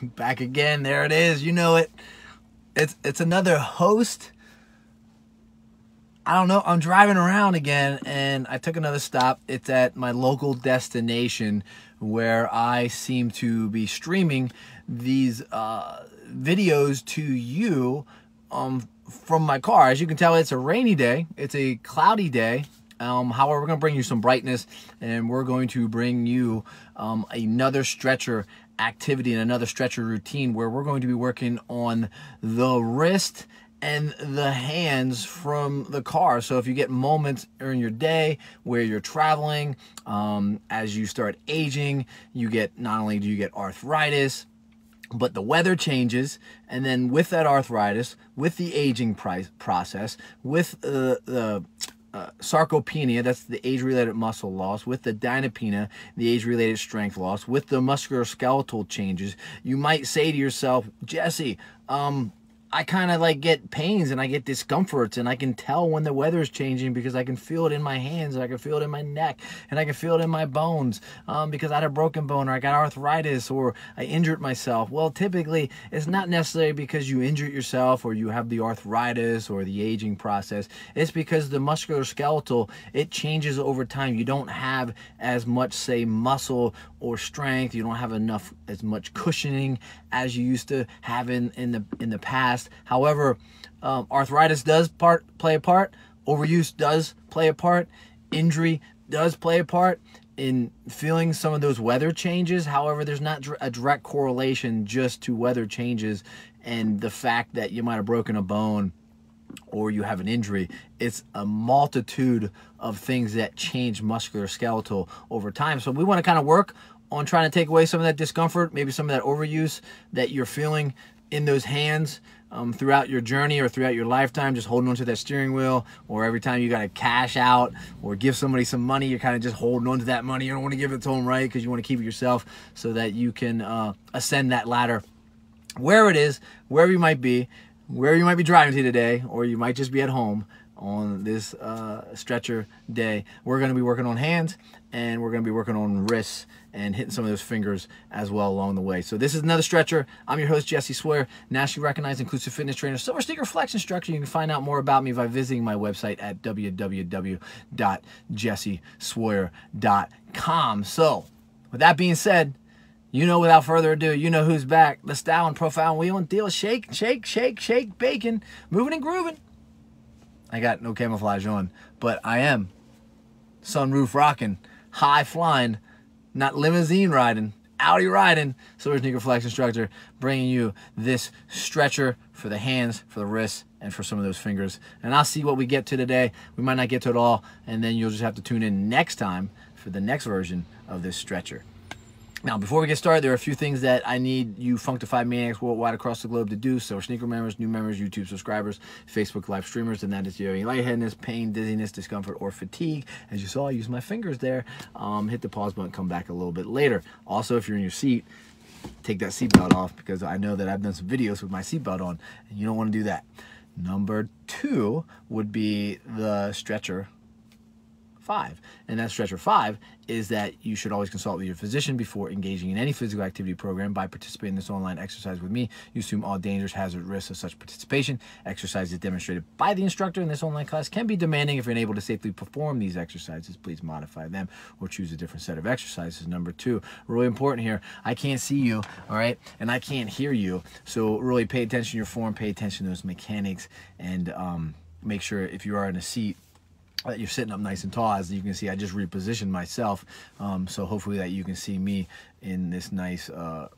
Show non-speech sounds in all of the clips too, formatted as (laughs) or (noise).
(laughs) back again. There it is. You know it. It's it's another host. I don't know. I'm driving around again and I took another stop. It's at my local destination where I seem to be streaming these uh, videos to you um, from my car. As you can tell, it's a rainy day. It's a cloudy day. Um, however, we're going to bring you some brightness and we're going to bring you um, another stretcher activity and another stretcher routine where we're going to be working on the wrist and the hands from the car. So if you get moments in your day where you're traveling, um, as you start aging, you get not only do you get arthritis, but the weather changes, and then with that arthritis, with the aging process, with uh, the uh, sarcopenia, that's the age-related muscle loss, with the dynapenia, the age-related strength loss, with the musculoskeletal changes, you might say to yourself, Jesse, um, I kind of like get pains and I get discomforts and I can tell when the weather is changing because I can feel it in my hands, and I can feel it in my neck, and I can feel it in my bones um, because I had a broken bone or I got arthritis or I injured myself. Well, typically it's not necessarily because you injured yourself or you have the arthritis or the aging process. It's because the musculoskeletal it changes over time. You don't have as much say muscle or strength. You don't have enough as much cushioning as you used to have in in the in the past. However, um, arthritis does part play a part. Overuse does play a part. Injury does play a part in feeling some of those weather changes. However, there's not a direct correlation just to weather changes and the fact that you might have broken a bone or you have an injury. It's a multitude of things that change muscular skeletal over time. So we want to kind of work on trying to take away some of that discomfort, maybe some of that overuse that you're feeling in those hands um, throughout your journey or throughout your lifetime, just holding onto that steering wheel, or every time you got to cash out or give somebody some money, you're kind of just holding onto that money. You don't want to give it to them right because you want to keep it yourself so that you can uh, ascend that ladder where it is, wherever you might be, where you might be driving to today, or you might just be at home on this uh, stretcher day. We're going to be working on hands and we're going to be working on wrists and hitting some of those fingers as well along the way. So this is another stretcher. I'm your host, Jesse Swoyer, nationally recognized inclusive fitness trainer, silver sneaker flex instructor. You can find out more about me by visiting my website at www.jesseswoyer.com. So with that being said, you know, without further ado, you know who's back. The style and profile wheel and deal. Shake, shake, shake, shake, bacon. Moving and grooving. I got no camouflage on, but I am sunroof rocking, high flying, not limousine riding, Audi riding, Silver Sneaker Flex instructor, bringing you this stretcher for the hands, for the wrists, and for some of those fingers. And I'll see what we get to today. We might not get to it all, and then you'll just have to tune in next time for the next version of this stretcher. Now, before we get started, there are a few things that I need you Functified Maniacs worldwide across the globe to do. So, sneaker members, new members, YouTube subscribers, Facebook live streamers, and that is you lightheadedness, pain, dizziness, discomfort, or fatigue. As you saw, I use my fingers there. Um, hit the pause button, come back a little bit later. Also, if you're in your seat, take that seatbelt off because I know that I've done some videos with my seatbelt on, and you don't want to do that. Number two would be the stretcher five. And that stretcher five is that you should always consult with your physician before engaging in any physical activity program. By participating in this online exercise with me, you assume all dangers, hazards, risks of such participation. Exercises demonstrated by the instructor in this online class can be demanding. If you're unable to safely perform these exercises, please modify them or choose a different set of exercises. Number two, really important here, I can't see you, all right, and I can't hear you. So really pay attention to your form, pay attention to those mechanics, and um, make sure if you are in a seat, that you're sitting up nice and tall. As you can see, I just repositioned myself. Um, so hopefully that you can see me in this nice uh,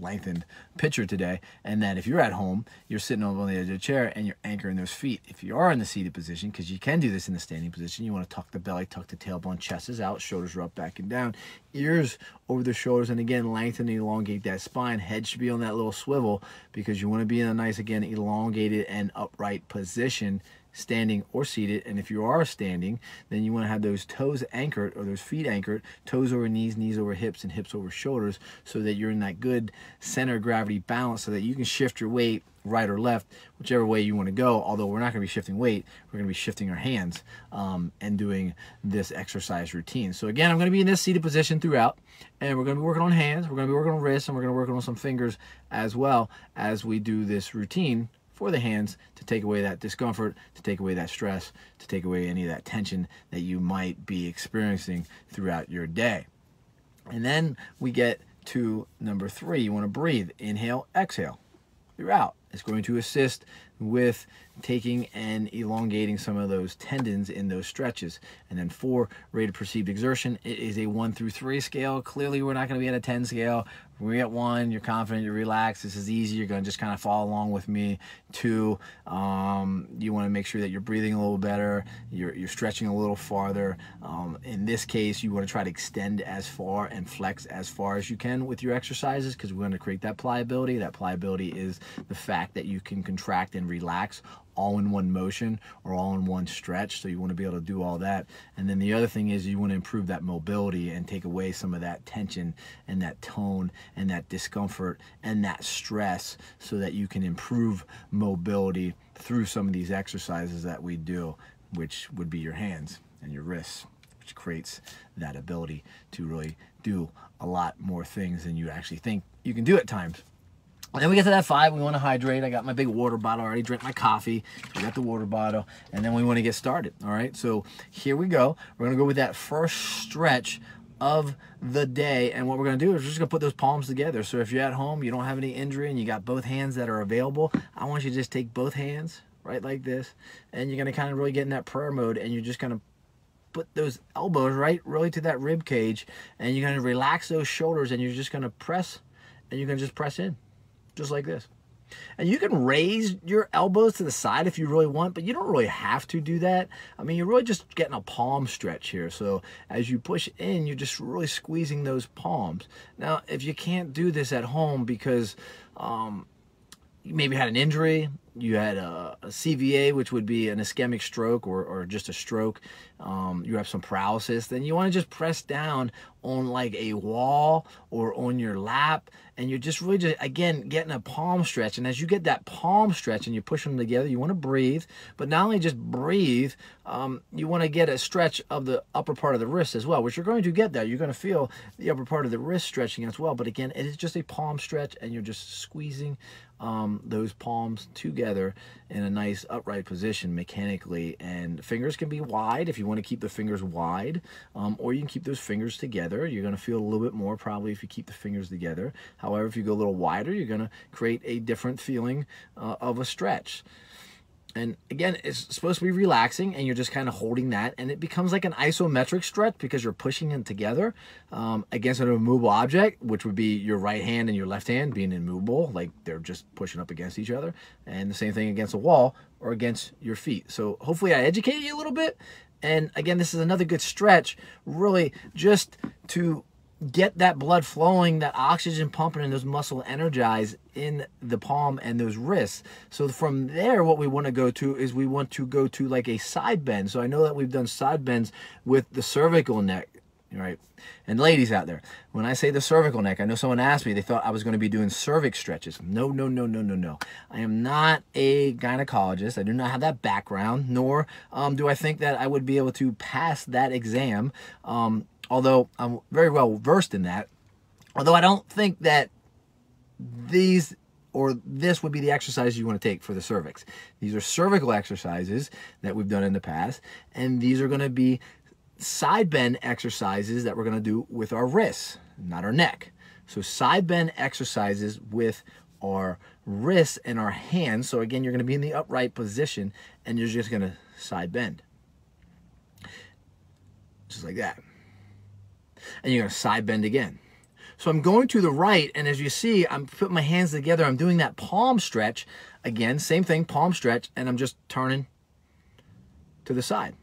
lengthened picture today. And that if you're at home, you're sitting on the edge of the chair and you're anchoring those feet. If you are in the seated position, because you can do this in the standing position, you want to tuck the belly, tuck the tailbone, chest is out, shoulders are up, back and down, ears over the shoulders. And again, lengthen and elongate that spine. Head should be on that little swivel because you want to be in a nice, again, elongated and upright position standing or seated. And if you are standing, then you want to have those toes anchored or those feet anchored, toes over knees, knees over hips, and hips over shoulders, so that you're in that good center of gravity balance so that you can shift your weight right or left, whichever way you want to go. Although we're not going to be shifting weight, we're going to be shifting our hands um, and doing this exercise routine. So again, I'm going to be in this seated position throughout, and we're going to be working on hands, we're going to be working on wrists, and we're going to be working on some fingers as well as we do this routine for the hands to take away that discomfort, to take away that stress, to take away any of that tension that you might be experiencing throughout your day. And then we get to number three. You want to breathe. Inhale, exhale. You're out. It's going to assist with taking and elongating some of those tendons in those stretches. And then four, rate of perceived exertion. It is a one through three scale. Clearly, we're not going to be at a 10 scale. We're at one, you're confident, you're relaxed. This is easy. You're going to just kind of follow along with me. Two, um, you want to make sure that you're breathing a little better. You're, you're stretching a little farther. Um, in this case, you want to try to extend as far and flex as far as you can with your exercises because we're going to create that pliability. That pliability is the fact that you can contract and relax all in one motion or all in one stretch. So you want to be able to do all that. And then the other thing is you want to improve that mobility and take away some of that tension and that tone and that discomfort and that stress so that you can improve mobility through some of these exercises that we do, which would be your hands and your wrists, which creates that ability to really do a lot more things than you actually think you can do at times. Then we get to that five, we want to hydrate. I got my big water bottle I already, drank my coffee. We got the water bottle, and then we want to get started. All right, so here we go. We're gonna go with that first stretch of the day. And what we're gonna do is we're just gonna put those palms together. So if you're at home, you don't have any injury, and you got both hands that are available, I want you to just take both hands, right like this, and you're gonna kind of really get in that prayer mode, and you're just gonna put those elbows right really to that rib cage, and you're gonna relax those shoulders, and you're just gonna press, and you're gonna just press in just like this. And you can raise your elbows to the side if you really want, but you don't really have to do that. I mean, you're really just getting a palm stretch here. So as you push in, you're just really squeezing those palms. Now, if you can't do this at home because um, you maybe had an injury, you had a, a, CVA, which would be an ischemic stroke or, or just a stroke, um, you have some paralysis, then you want to just press down on like a wall or on your lap. And you're just really just, again, getting a palm stretch. And as you get that palm stretch and you push them together, you want to breathe. But not only just breathe, um, you want to get a stretch of the upper part of the wrist as well, which you're going to get that. You're going to feel the upper part of the wrist stretching as well. But again, it is just a palm stretch and you're just squeezing um, those palms together in a nice upright position mechanically. And fingers can be wide if you want to keep the fingers wide, um, or you can keep those fingers together. You're going to feel a little bit more probably if you keep the fingers together. However, if you go a little wider, you're going to create a different feeling uh, of a stretch. And again, it's supposed to be relaxing, and you're just kind of holding that, and it becomes like an isometric stretch because you're pushing them together um, against an immovable object, which would be your right hand and your left hand being immovable, like they're just pushing up against each other. And the same thing against a wall or against your feet. So hopefully, I educated you a little bit. And again, this is another good stretch, really, just to get that blood flowing, that oxygen pumping, and those muscle energized in the palm and those wrists. So from there, what we want to go to is we want to go to like a side bend. So I know that we've done side bends with the cervical neck, right? And ladies out there, when I say the cervical neck, I know someone asked me, they thought I was going to be doing cervix stretches. No, no, no, no, no, no. I am not a gynecologist. I do not have that background, nor um, do I think that I would be able to pass that exam. Um, although I'm very well versed in that. Although I don't think that these or this would be the exercise you want to take for the cervix. These are cervical exercises that we've done in the past, and these are going to be side bend exercises that we're going to do with our wrists, not our neck. So side bend exercises with our wrists and our hands. So again, you're going to be in the upright position and you're just going to side bend. Just like that and you're to side bend again. So I'm going to the right, and as you see, I'm putting my hands together. I'm doing that palm stretch. Again, same thing, palm stretch, and I'm just turning to the side.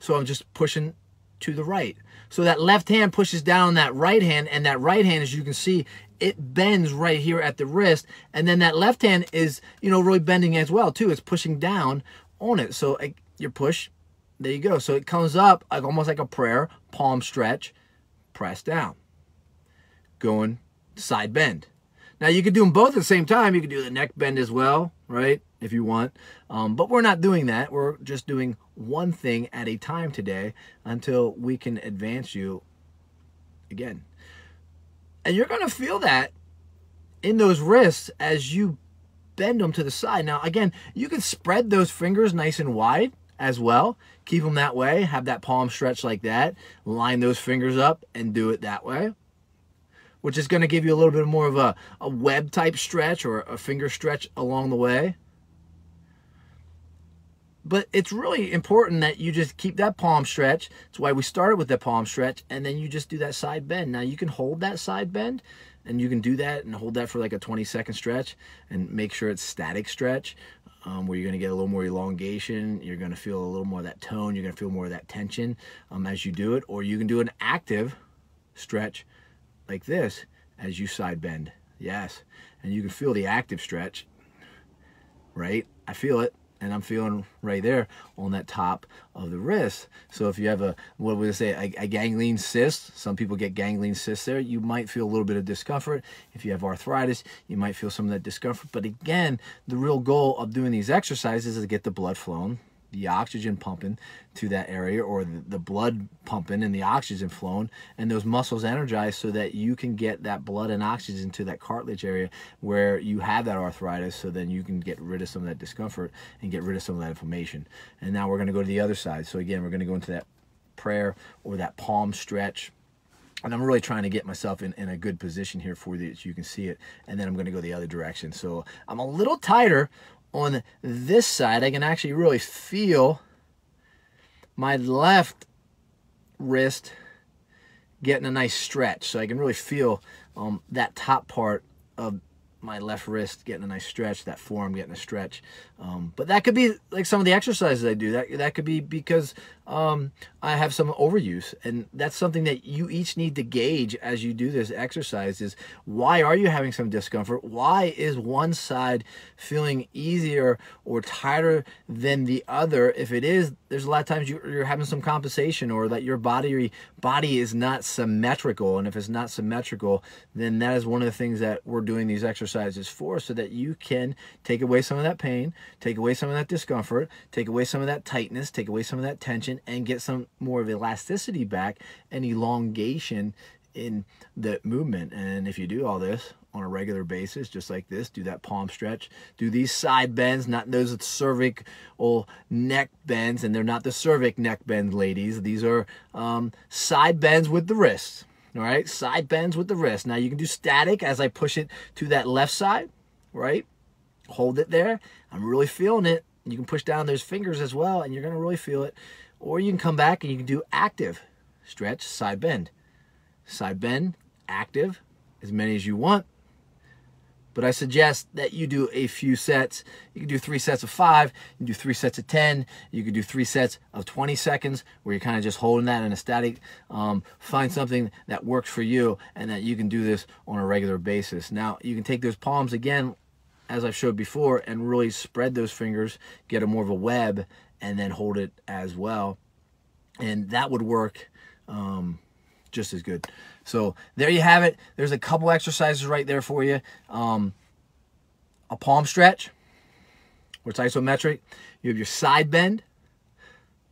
So I'm just pushing to the right. So that left hand pushes down that right hand, and that right hand, as you can see, it bends right here at the wrist. And then that left hand is, you know, really bending as well, too. It's pushing down on it. So your push, there you go. So it comes up like almost like a prayer, palm stretch, press down, going side bend. Now you could do them both at the same time. You could do the neck bend as well, right? If you want. Um, but we're not doing that. We're just doing one thing at a time today until we can advance you again. And you're going to feel that in those wrists as you bend them to the side. Now, again, you can spread those fingers nice and wide as well. Keep them that way. Have that palm stretch like that. Line those fingers up and do it that way which is going to give you a little bit more of a, a web type stretch or a finger stretch along the way. But it's really important that you just keep that palm stretch. That's why we started with the palm stretch. And then you just do that side bend. Now you can hold that side bend and you can do that and hold that for like a 20 second stretch and make sure it's static stretch um, where you're to get a little more elongation. You're to feel a little more of that tone. You're to feel more of that tension um, as you do it. Or you can do an active stretch like this as you side bend. Yes. And you can feel the active stretch, right? I feel it. And I'm feeling right there on that top of the wrist. So if you have a, what would I say, a, a ganglion cyst, some people get ganglion cysts there, you might feel a little bit of discomfort. If you have arthritis, you might feel some of that discomfort. But again, the real goal of doing these exercises is to get the blood flowing the oxygen pumping to that area or the, blood pumping and the oxygen flowing and those muscles energized so that you can get that blood and oxygen to that cartilage area where you have that arthritis so then you can get rid of some of that discomfort and get rid of some of that inflammation. And now we're going to go to the other side. So again, we're going to go into that prayer or that palm stretch and I'm really trying to get myself in, in a good position here for you so you can see it. And then I'm going to go the other direction. So I'm a little tighter on this side, I can actually really feel my left wrist getting a nice stretch. So I can really feel um, that top part of my left wrist getting a nice stretch, that forearm getting a stretch. Um, but that could be like some of the exercises I do. That that could be because um, I have some overuse, and that's something that you each need to gauge as you do this exercise. Is why are you having some discomfort? Why is one side feeling easier or tighter than the other? If it is, there's a lot of times you, are having some compensation, or that your body body is not symmetrical, and if it's not symmetrical, then that is one of the things that we're doing these exercises for, so that you can take away some of that pain take away some of that discomfort, take away some of that tightness, take away some of that tension, and get some more of elasticity back and elongation in the movement. And if you do all this on a regular basis, just like this, do that palm stretch, do these side bends, not those cervical neck bends, and they're not the cervic neck bends, ladies. These are um, side bends with the wrists. All right, side bends with the wrist. Now you can do static as I push it to that left side, right? hold it there. I'm really feeling it. You can push down those fingers as well, and you're to really feel it. Or you can come back and you can do active stretch, side bend. Side bend, active, as many as you want. But I suggest that you do a few sets. You can do three sets of five, you can do three sets of 10, you can do three sets of 20 seconds where you're kind of just holding that in a static. Um, find something that works for you and that you can do this on a regular basis. Now, you can take those palms again as I've showed before, and really spread those fingers, get a more of a web, and then hold it as well. And that would work um, just as good. So there you have it. There's a couple exercises right there for you. Um, a palm stretch, where it's isometric. You have your side bend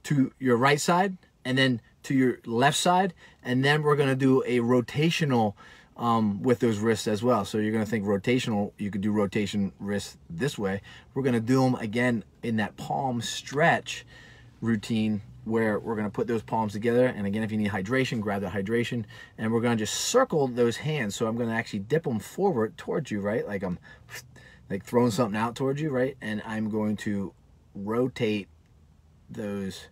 to your right side, and then to your left side. And then we're going to do a rotational um, with those wrists as well. So you're going to think rotational, you could do rotation wrists this way. We're going to do them again in that palm stretch routine where we're to put those palms together. And again, if you need hydration, grab the hydration. And we're going to just circle those hands. So I'm going to actually dip them forward towards you, right? Like I'm like throwing something out towards you, right? And I'm going to rotate those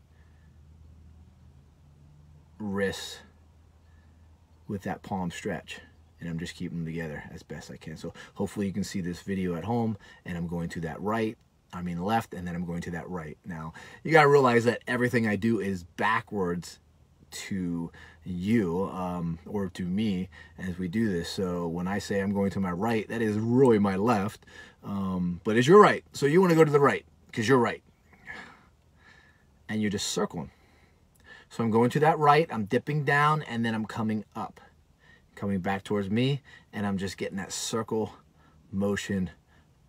wrists with that palm stretch and I'm just keeping them together as best I can. So hopefully you can see this video at home and I'm going to that right, I mean left, and then I'm going to that right. Now, you gotta realize that everything I do is backwards to you um, or to me as we do this. So when I say I'm going to my right, that is really my left, um, but it's your right. So you wanna go to the right because you're right. and you're just circling. So I'm going to that right, I'm dipping down, and then I'm coming up. Coming back towards me, and I'm just getting that circle motion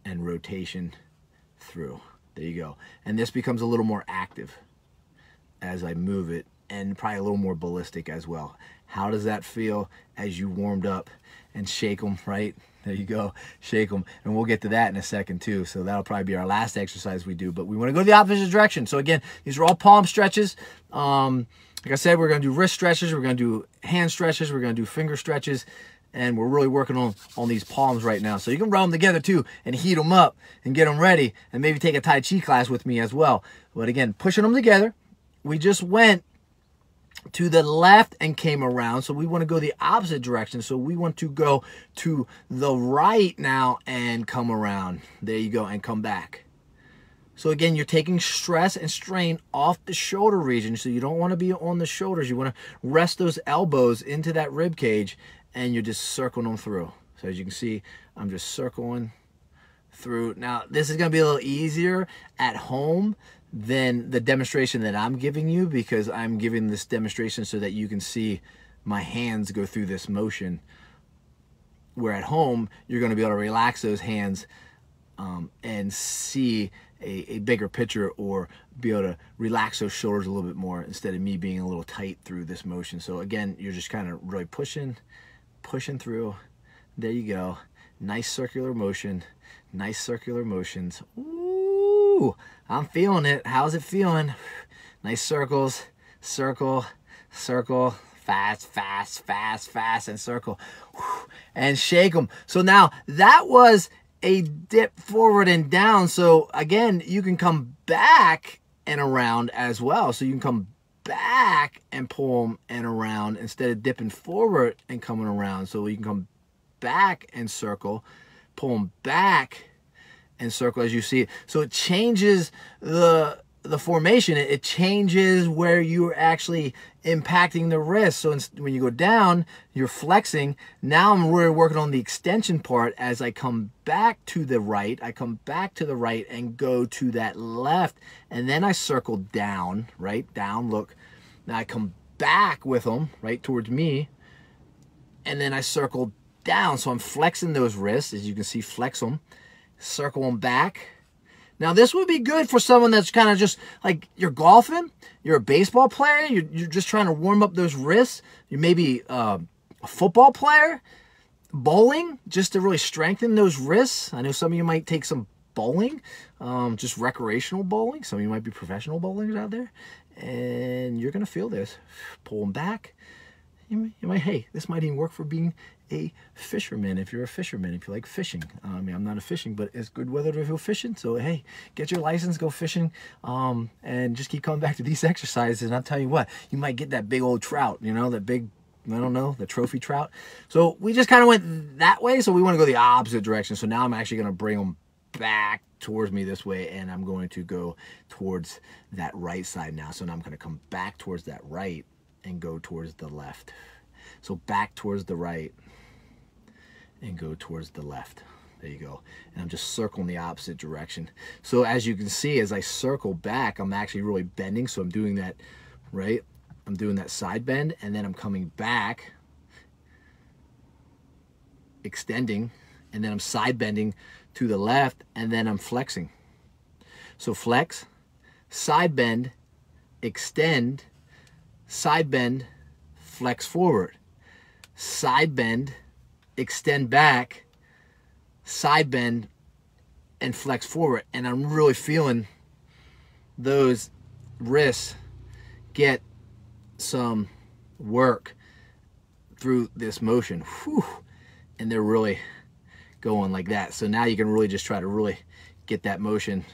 and rotation through. There you go. And this becomes a little more active as I move it and probably a little more ballistic as well. How does that feel as you warmed up and shake them, right? There you go, shake them. And we'll get to that in a second too. So that'll probably be our last exercise we do, but we wanna go the opposite direction. So again, these are all palm stretches. Um, like I said, we're gonna do wrist stretches, we're gonna do hand stretches, we're gonna do finger stretches, and we're really working on on these palms right now. So you can rub them together too and heat them up and get them ready and maybe take a Tai Chi class with me as well. But again, pushing them together. We just went to the left and came around. So we want to go the opposite direction. So we want to go to the right now and come around. There you go and come back. So again, you're taking stress and strain off the shoulder region. So you don't want to be on the shoulders. You want to rest those elbows into that rib cage and you're just circling them through. So as you can see, I'm just circling through. Now, this is to be a little easier at home than the demonstration that I'm giving you because I'm giving this demonstration so that you can see my hands go through this motion. Where at home, you're to be able to relax those hands um, and see a, a, bigger picture or be able to relax those shoulders a little bit more instead of me being a little tight through this motion. So again, you're just kind of really pushing pushing through. There you go. Nice circular motion. Nice circular motions. Ooh, I'm feeling it. How's it feeling? Nice circles. Circle, circle, fast, fast, fast, fast, and circle. And shake them. So now that was a dip forward and down. So again, you can come back and around as well. So you can come back and pull them and around instead of dipping forward and coming around. So you can come back and circle, pull them back and circle as you see it. So it changes the the formation. It, changes where you're actually impacting the wrist. So when you go down, you're flexing. Now I'm really working on the extension part as I come back to the right. I come back to the right and go to that left. And then I circle down, right? Down, look. Now I come back with them, right, towards me. And then I circle down. So I'm flexing those wrists, as you can see, flex them. Circle them back. Now this would be good for someone that's kind of just like you're golfing, you're a baseball player, you're, you're just trying to warm up those wrists. You may be uh, a football player, bowling, just to really strengthen those wrists. I know some of you might take some bowling, um, just recreational bowling. Some of you might be professional bowlers out there and you're going to feel this. Pull them back. You might, hey, this might even work for being a fisherman if you're a fisherman, if you like fishing. I mean, I'm not a fishing, but it's good weather to go fishing. So, hey, get your license, go fishing, um, and just keep coming back to these (laughs) exercises. And I'll tell you what, you might get that big old trout, you know, that big, I don't know, the trophy trout. So we just kind of went that way. So we want to go the opposite direction. So now I'm actually going to bring them back towards me this way and I'm going to go towards that right side now. So now I'm going to come back towards that right and go towards the left. So back towards the right and go towards the left. There you go. And I'm just circling the opposite direction. So as you can see, as I circle back, I'm actually really bending. So I'm doing that, right? I'm doing that side bend and then I'm coming back, extending, and then I'm side bending to the left and then I'm flexing. So flex, side bend, extend, side bend, flex forward, side bend, extend back, side bend, and flex forward. And I'm really feeling those wrists get some work through this motion. Whew. And they're really going like that. So now you can really just try to really get that motion.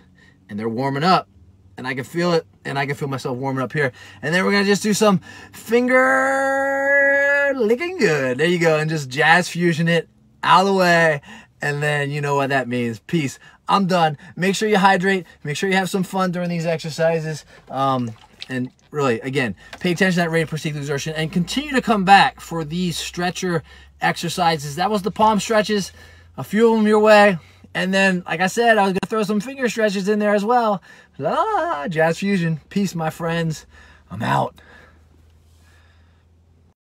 And they're warming up. And I can feel it. And I can feel myself warming up here. And then we're going to just do some finger licking good. There you go. And just jazz fusion it out of the way. And then you know what that means. Peace. I'm done. Make sure you hydrate. Make sure you have some fun during these exercises. Um, and really, again, pay attention to that rate of perceived exertion and continue to come back for these stretcher exercises. That was the palm stretches a few of them your way, And then, like I said, I was gonna throw some finger stretches in there as well. Ah, jazz fusion. Peace, my friends. I'm out.